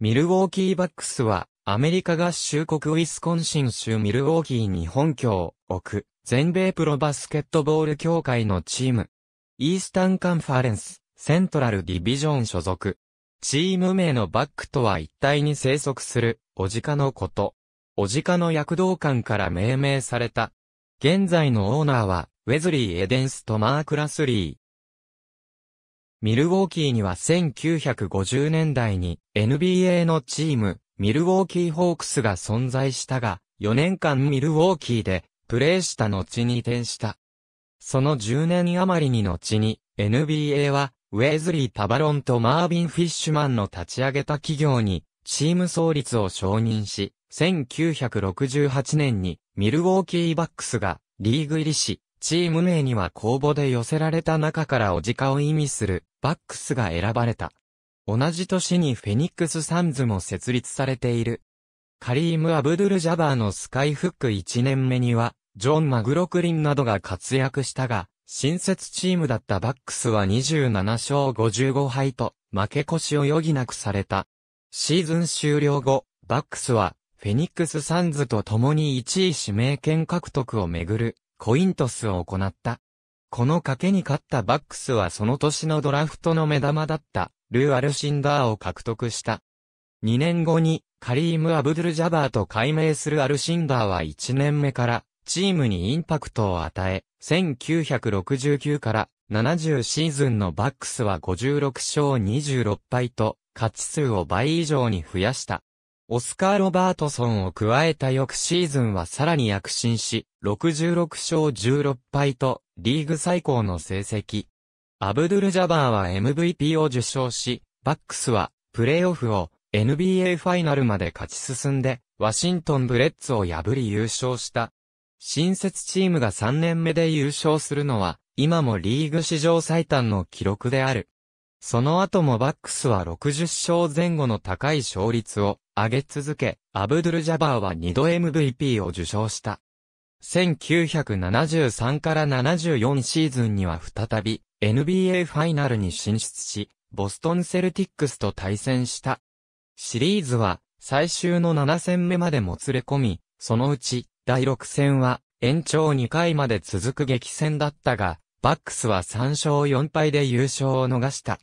ミルウォーキーバックスは、アメリカ合衆国ウィスコンシン州ミルウォーキーに本拠を置く、全米プロバスケットボール協会のチーム。イースタンカンファレンス、セントラルディビジョン所属。チーム名のバックとは一体に生息する、オジカのこと。オジカの躍動感から命名された。現在のオーナーは、ウェズリー・エデンスとマーク・ラスリー。ミルウォーキーには1950年代に NBA のチーム、ミルウォーキーホークスが存在したが、4年間ミルウォーキーでプレーした後に移転した。その10年余りに後に NBA はウェズリー・タバロンとマービン・フィッシュマンの立ち上げた企業にチーム創立を承認し、1968年にミルウォーキーバックスがリーグ入りし、チーム名には公募で寄せられた中からおじかを意味するバックスが選ばれた。同じ年にフェニックスサンズも設立されている。カリーム・アブドゥル・ジャバーのスカイフック1年目には、ジョン・マグロクリンなどが活躍したが、新設チームだったバックスは27勝55敗と、負け越しを余儀なくされた。シーズン終了後、バックスは、フェニックス・サンズと共に1位指名権獲得をめぐる、コイントスを行った。この賭けに勝ったバックスはその年のドラフトの目玉だった、ルー・アルシンダーを獲得した。2年後に、カリーム・アブドゥル・ジャバーと改名するアルシンダーは1年目から、チームにインパクトを与え、1969から70シーズンのバックスは56勝26敗と、勝ち数を倍以上に増やした。オスカー・ロバートソンを加えた翌シーズンはさらに躍進し、66勝16敗と、リーグ最高の成績。アブドゥル・ジャバーは MVP を受賞し、バックスはプレーオフを NBA ファイナルまで勝ち進んで、ワシントンブレッツを破り優勝した。新設チームが3年目で優勝するのは、今もリーグ史上最短の記録である。その後もバックスは60勝前後の高い勝率を上げ続け、アブドゥル・ジャバーは2度 MVP を受賞した。1973から74シーズンには再び NBA ファイナルに進出し、ボストンセルティックスと対戦した。シリーズは最終の7戦目までもつれ込み、そのうち第6戦は延長2回まで続く激戦だったが、バックスは3勝4敗で優勝を逃した。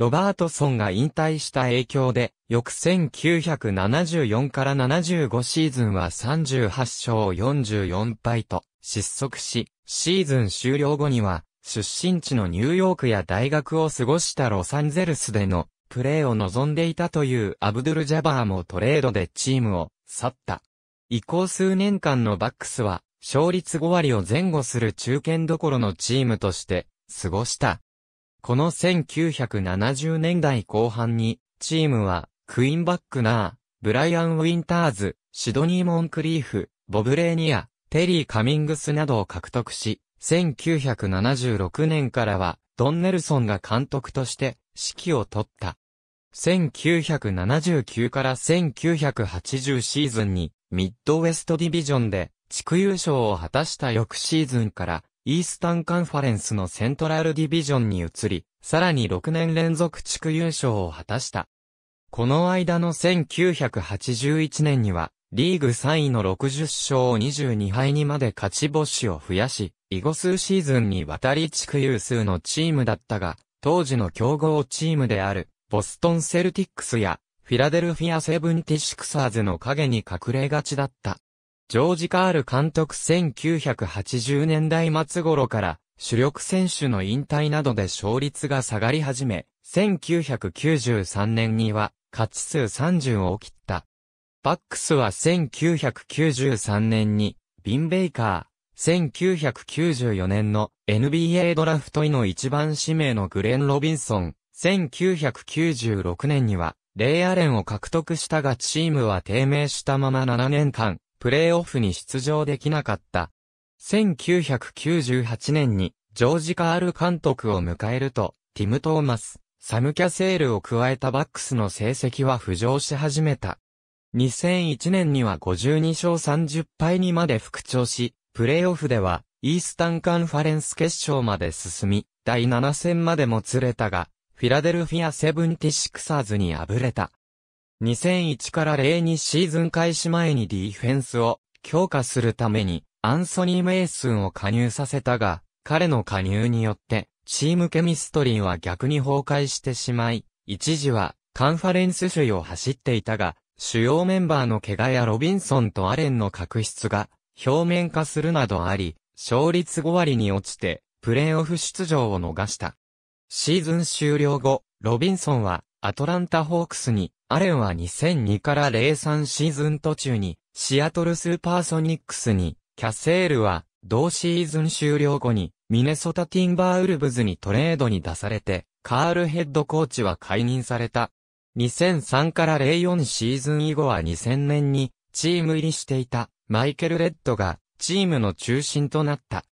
ロバートソンが引退した影響で、翌1974から75シーズンは38勝44敗と失速し、シーズン終了後には出身地のニューヨークや大学を過ごしたロサンゼルスでのプレーを望んでいたというアブドゥル・ジャバーもトレードでチームを去った。以降数年間のバックスは勝率5割を前後する中堅どころのチームとして過ごした。この1970年代後半にチームはクイーンバックナー、ブライアン・ウィンターズ、シドニー・モンクリーフ、ボブ・レーニア、テリー・カミングスなどを獲得し、1976年からは、ドンネルソンが監督として指揮を取った。1979から1980シーズンにミッドウェストディビジョンで地区優勝を果たした翌シーズンからイースタンカンファレンスのセントラルディビジョンに移り、さらに6年連続地区優勝を果たした。この間の1981年にはリーグ3位の60勝22敗にまで勝ち星を増やし、以後数シーズンにわたり地区有数のチームだったが、当時の強豪チームである、ボストンセルティックスや、フィラデルフィアセブンティシクサーズの影に隠れがちだった。ジョージ・カール監督1980年代末頃から主力選手の引退などで勝率が下がり始め、1993年には勝ち数30を切った。バックスは1993年に、ビン・ベイカー、1994年の NBA ドラフト医の一番指名のグレン・ロビンソン、1996年には、レイアレンを獲得したがチームは低迷したまま7年間、プレーオフに出場できなかった。1998年に、ジョージ・カール監督を迎えると、ティム・トーマス、サム・キャセールを加えたバックスの成績は浮上し始めた。2001年には52勝30敗にまで復調し、プレーオフでは、イースタンカンファレンス決勝まで進み、第7戦までもつれたが、フィラデルフィアセブンティシクサーズに敗れた。2001から02シーズン開始前にディフェンスを強化するためにアンソニー・メイスンを加入させたが、彼の加入によってチームケミストリーは逆に崩壊してしまい、一時はカンファレンス首位を走っていたが、主要メンバーの怪我やロビンソンとアレンの確執が表面化するなどあり、勝率5割に落ちて、プレーオフ出場を逃した。シーズン終了後、ロビンソンはアトランタホークスに、アレンは2002から03シーズン途中に、シアトルスーパーソニックスに、キャセールは、同シーズン終了後に、ミネソタティンバーウルブズにトレードに出されて、カールヘッドコーチは解任された。2003から04シーズン以後は2000年に、チーム入りしていた、マイケル・レッドが、チームの中心となった。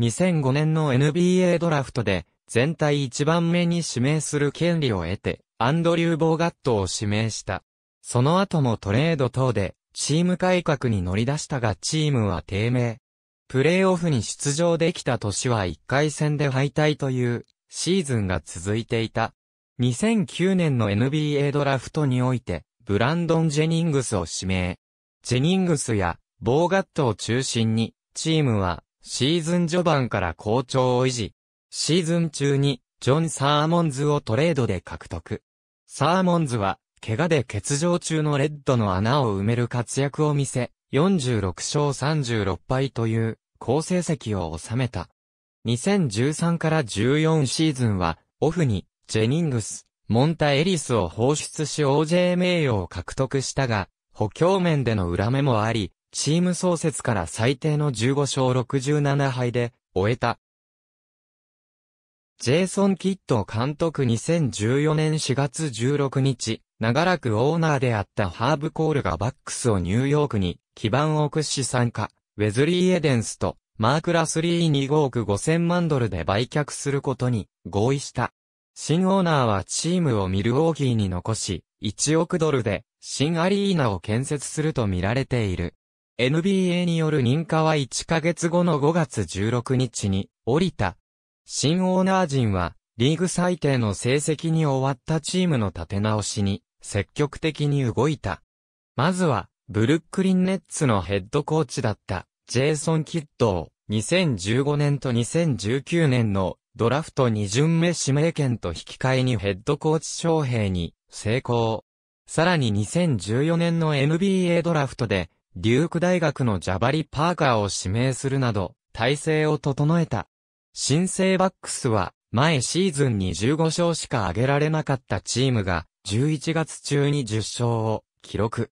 2005年の NBA ドラフトで、全体1番目に指名する権利を得て、アンドリュー・ボーガットを指名した。その後もトレード等で、チーム改革に乗り出したがチームは低迷。プレーオフに出場できた年は1回戦で敗退というシーズンが続いていた。2009年の NBA ドラフトにおいて、ブランドン・ジェニングスを指名。ジェニングスやボーガットを中心に、チームはシーズン序盤から好調を維持。シーズン中にジョン・サーモンズをトレードで獲得。サーモンズは、怪我で欠場中のレッドの穴を埋める活躍を見せ、46勝36敗という好成績を収めた。2013から14シーズンは、オフに、ジェニングス、モンタ・エリスを放出し OJ 名誉を獲得したが、補強面での裏目もあり、チーム創設から最低の15勝67敗で終えた。ジェイソン・キッド監督2014年4月16日、長らくオーナーであったハーブ・コールがバックスをニューヨークに基盤を置く資産家、ウェズリー・エデンスとマーク・ラスリー2億5000万ドルで売却することに合意した。新オーナーはチームをミルウォーキーに残し、1億ドルで新アリーナを建設すると見られている。NBA による認可は1ヶ月後の5月16日に降りた。新オーナー陣は、リーグ最低の成績に終わったチームの立て直しに、積極的に動いた。まずは、ブルックリンネッツのヘッドコーチだった、ジェイソン・キッドを、2015年と2019年のドラフト2巡目指名権と引き換えにヘッドコーチ招聘に成功。さらに2014年の NBA ドラフトで、デューク大学のジャバリ・パーカーを指名するなど、体制を整えた。新生バックスは、前シーズンに15勝しか挙げられなかったチームが、11月中に10勝を記録。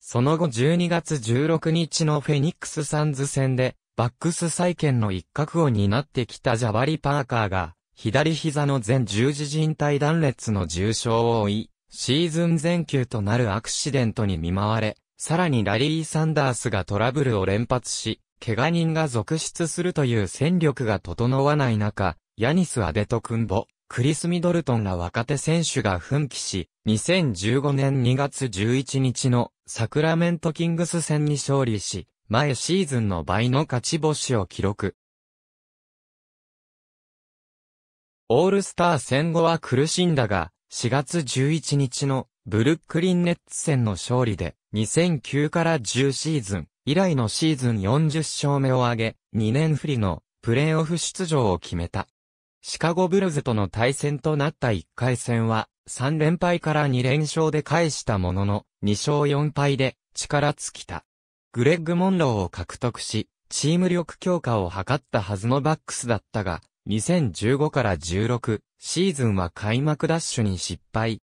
その後12月16日のフェニックスサンズ戦で、バックス再建の一角を担ってきたジャバリ・パーカーが、左膝の全十字靭帯断裂の重傷を負い、シーズン全休となるアクシデントに見舞われ、さらにラリー・サンダースがトラブルを連発し、怪我人が続出するという戦力が整わない中、ヤニス・アデトクンボ、クリス・ミドルトンら若手選手が奮起し、2015年2月11日のサクラメントキングス戦に勝利し、前シーズンの倍の勝ち星を記録。オールスター戦後は苦しんだが、4月11日のブルックリンネッツ戦の勝利で、2009から10シーズン、以来のシーズン40勝目を挙げ、2年不利のプレーオフ出場を決めた。シカゴブルズとの対戦となった1回戦は、3連敗から2連勝で返したものの、2勝4敗で力尽きた。グレッグ・モンローを獲得し、チーム力強化を図ったはずのバックスだったが、2015から16シーズンは開幕ダッシュに失敗。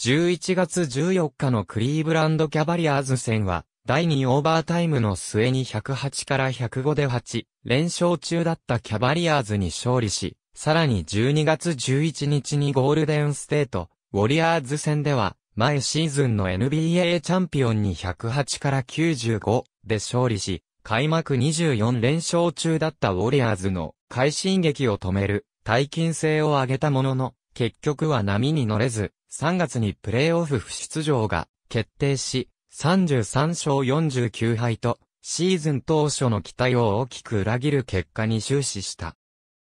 11月14日のクリーブランドキャバリアーズ戦は、第2オーバータイムの末に108から105で8連勝中だったキャバリアーズに勝利し、さらに12月11日にゴールデンステート、ウォリアーズ戦では、前シーズンの NBA チャンピオンに108から95で勝利し、開幕24連勝中だったウォリアーズの快進撃を止める大金星を上げたものの、結局は波に乗れず、3月にプレーオフ不出場が決定し、33勝49敗と、シーズン当初の期待を大きく裏切る結果に終始した。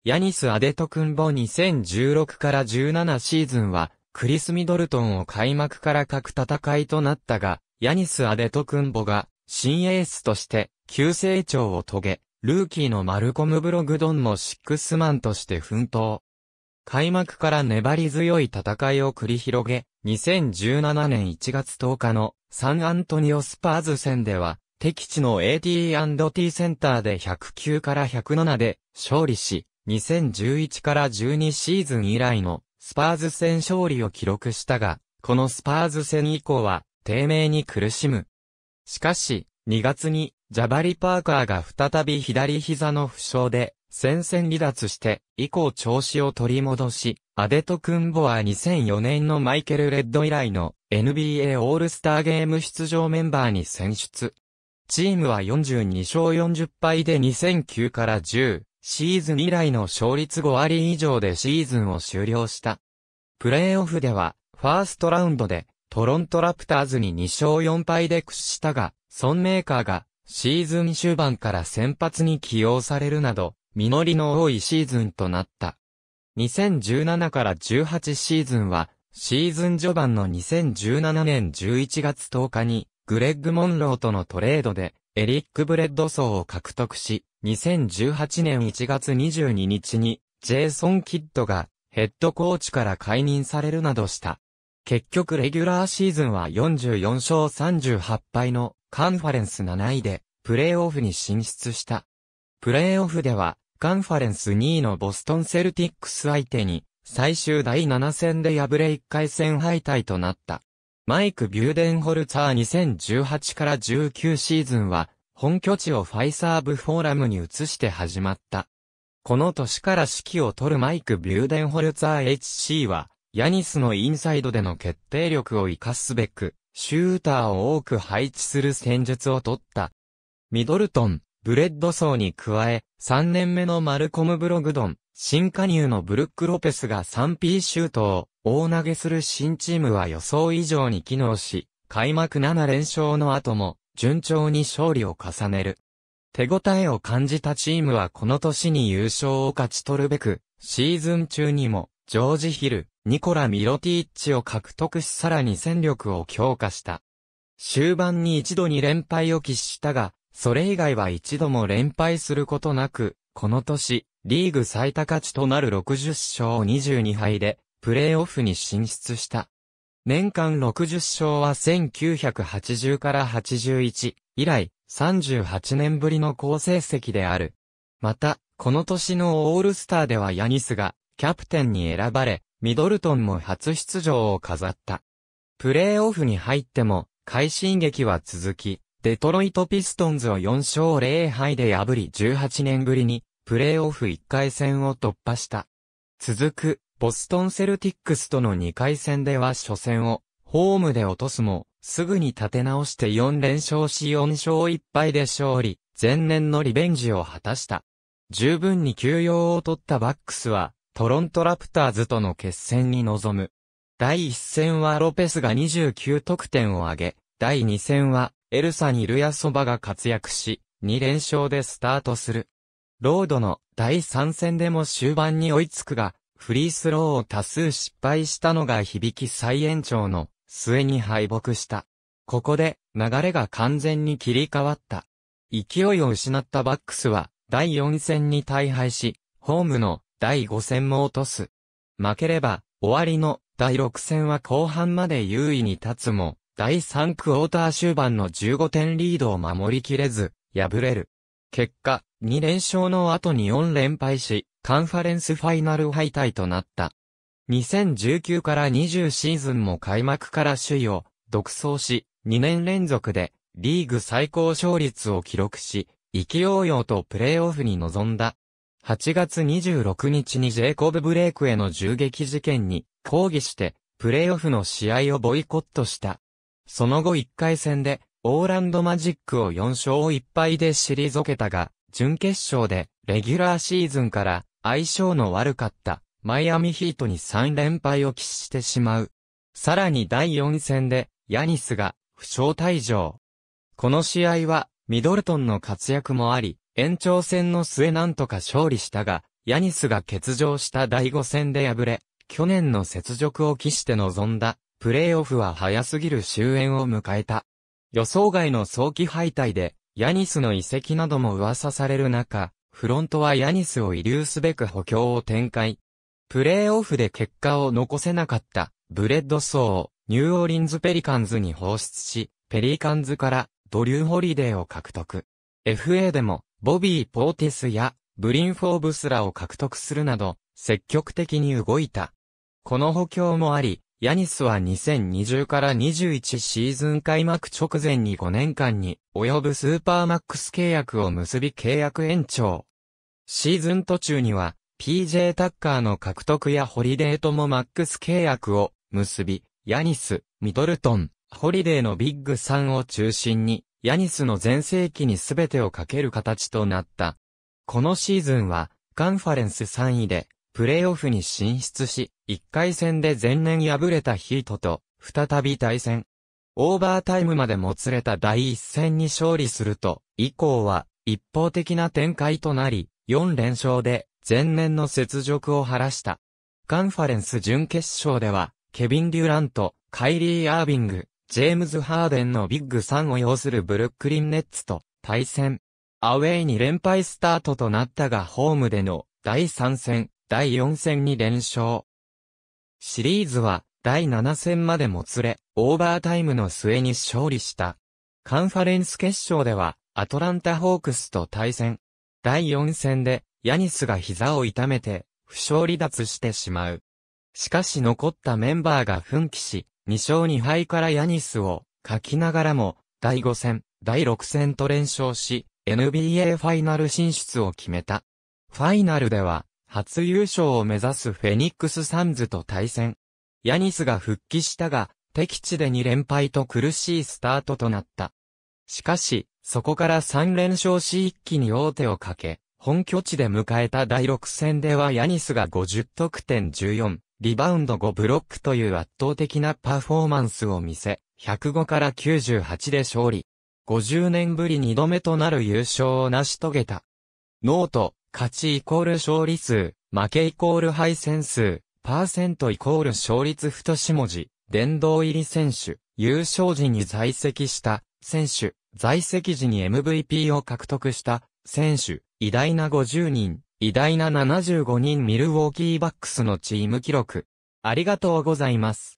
ヤニス・アデトクンボ2016から17シーズンは、クリス・ミドルトンを開幕から欠く戦いとなったが、ヤニス・アデトクンボが、新エースとして、急成長を遂げ、ルーキーのマルコム・ブログドンもシックスマンとして奮闘。開幕から粘り強い戦いを繰り広げ、2017年1月10日のサンアントニオスパーズ戦では、敵地の AT&T センターで109から107で勝利し、2011から12シーズン以来のスパーズ戦勝利を記録したが、このスパーズ戦以降は低迷に苦しむ。しかし、2月にジャバリ・パーカーが再び左膝の負傷で戦線離脱して以降調子を取り戻し、アデト・クンボは2004年のマイケル・レッド以来の NBA オールスターゲーム出場メンバーに選出。チームは42勝40敗で2009から10シーズン以来の勝率5割以上でシーズンを終了した。プレーオフでは、ファーストラウンドで、トロントラプターズに2勝4敗で屈したが、ソンメーカーが、シーズン終盤から先発に起用されるなど、実りの多いシーズンとなった。2017から18シーズンは、シーズン序盤の2017年11月10日に、グレッグ・モンローとのトレードで、エリック・ブレッドソーを獲得し、2018年1月22日に、ジェイソン・キッドがヘッドコーチから解任されるなどした。結局レギュラーシーズンは44勝38敗のカンファレンス7位でプレーオフに進出した。プレーオフではカンファレンス2位のボストンセルティックス相手に最終第7戦で敗れ1回戦敗退となった。マイク・ビューデンホルツァー2018から19シーズンは、本拠地をファイサーブフォーラムに移して始まった。この年から指揮を取るマイク・ビューデンホルツァー HC は、ヤニスのインサイドでの決定力を活かすべく、シューターを多く配置する戦術を取った。ミドルトン、ブレッドソーに加え、3年目のマルコム・ブログドン、新加入のブルック・ロペスが 3P シュートを大投げする新チームは予想以上に機能し、開幕7連勝の後も、順調に勝利を重ねる。手応えを感じたチームはこの年に優勝を勝ち取るべく、シーズン中にも、ジョージ・ヒル、ニコラ・ミロティッチを獲得しさらに戦力を強化した。終盤に一度に連敗を喫したが、それ以外は一度も連敗することなく、この年、リーグ最多勝ちとなる60勝22敗で、プレーオフに進出した。年間60勝は1980から81以来38年ぶりの好成績である。また、この年のオールスターではヤニスがキャプテンに選ばれ、ミドルトンも初出場を飾った。プレーオフに入っても快進撃は続き、デトロイトピストンズを4勝0敗で破り18年ぶりにプレーオフ1回戦を突破した。続くボストンセルティックスとの2回戦では初戦をホームで落とすも、すぐに立て直して4連勝し4勝1敗で勝利、前年のリベンジを果たした。十分に休養を取ったバックスは、トロントラプターズとの決戦に臨む。第1戦はロペスが29得点を挙げ、第2戦はエルサにルヤソバが活躍し、2連勝でスタートする。ロードの第3戦でも終盤に追いつくが、フリースローを多数失敗したのが響き再延長の末に敗北した。ここで流れが完全に切り替わった。勢いを失ったバックスは第4戦に大敗し、ホームの第5戦も落とす。負ければ終わりの第6戦は後半まで優位に立つも、第3クォーター終盤の15点リードを守りきれず、敗れる。結果、2連勝の後に4連敗し、カンファレンスファイナル敗退となった。2019から20シーズンも開幕から首位を独走し、2年連続でリーグ最高勝率を記録し、意気揚々とプレーオフに臨んだ。8月26日にジェイコブ・ブレイクへの銃撃事件に抗議して、プレーオフの試合をボイコットした。その後1回戦で、オーランドマジックを4勝1敗で退けたが、準決勝で、レギュラーシーズンから相性の悪かったマイアミヒートに3連敗を喫してしまう。さらに第4戦でヤニスが負傷退場。この試合はミドルトンの活躍もあり、延長戦の末なんとか勝利したが、ヤニスが欠場した第5戦で敗れ、去年の雪辱を期して臨んだ、プレーオフは早すぎる終焉を迎えた。予想外の早期敗退で、ヤニスの移籍なども噂される中、フロントはヤニスを慰留すべく補強を展開。プレーオフで結果を残せなかったブレッドソーをニューオーリンズペリカンズに放出し、ペリカンズからドリューホリデーを獲得。FA でもボビー・ポーティスやブリンフォーブスらを獲得するなど積極的に動いた。この補強もあり、ヤニスは2020から21シーズン開幕直前に5年間に及ぶスーパーマックス契約を結び契約延長。シーズン途中には PJ タッカーの獲得やホリデーともマックス契約を結び、ヤニス、ミドルトン、ホリデーのビッグ3を中心に、ヤニスの全盛期に全てをかける形となった。このシーズンは、カンファレンス3位で、プレイオフに進出し、1回戦で前年敗れたヒートと、再び対戦。オーバータイムまでもつれた第一戦に勝利すると、以降は、一方的な展開となり、4連勝で、前年の雪辱を晴らした。カンファレンス準決勝では、ケビン・デュラント、カイリー・アービング、ジェームズ・ハーデンのビッグ3を要するブルックリン・ネッツと対戦。アウェイに連敗スタートとなったがホームでの第3戦、第4戦に連勝。シリーズは第7戦までもつれ、オーバータイムの末に勝利した。カンファレンス決勝ではアトランタ・ホークスと対戦。第4戦でヤニスが膝を痛めて、負傷離脱してしまう。しかし残ったメンバーが奮起し、2勝2敗からヤニスを書きながらも、第5戦、第6戦と連勝し、NBA ファイナル進出を決めた。ファイナルでは、初優勝を目指すフェニックスサンズと対戦。ヤニスが復帰したが、敵地で2連敗と苦しいスタートとなった。しかし、そこから3連勝し一気に王手をかけ、本拠地で迎えた第6戦ではヤニスが50得点14、リバウンド5ブロックという圧倒的なパフォーマンスを見せ、105から98で勝利。50年ぶり2度目となる優勝を成し遂げた。ノート、勝ちイコール勝利数、負けイコール敗戦数、パーセントイコール勝率太し文字、殿堂入り選手、優勝時に在籍した選手、在籍時に MVP を獲得した選手、偉大な50人、偉大な75人ミルウォーキーバックスのチーム記録。ありがとうございます。